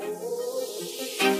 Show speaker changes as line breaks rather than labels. Thank you.